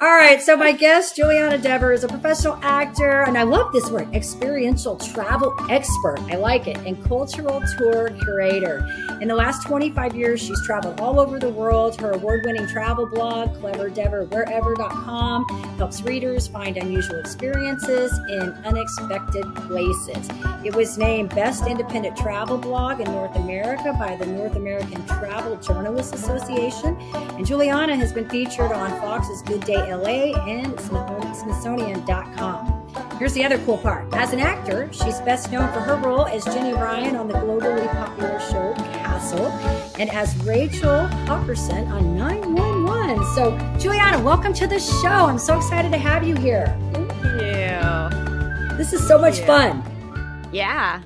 All right, so my guest, Juliana Dever, is a professional actor, and I love this word, experiential travel expert. I like it, and cultural tour curator. In the last 25 years, she's traveled all over the world. Her award winning travel blog, cleverdeverwherever.com, helps readers find unusual experiences in unexpected places. It was named Best Independent Travel Blog in North America by the North American Travel Journalists Association. And Juliana has been featured on Fox's Good Day LA and Smithsonian.com. Here's the other cool part. As an actor, she's best known for her role as Jenny Ryan on the globally popular show Castle and as Rachel Hawkerson on 911. So, Juliana, welcome to the show. I'm so excited to have you here. Thank you. This is so much Yeah. fun. Yeah.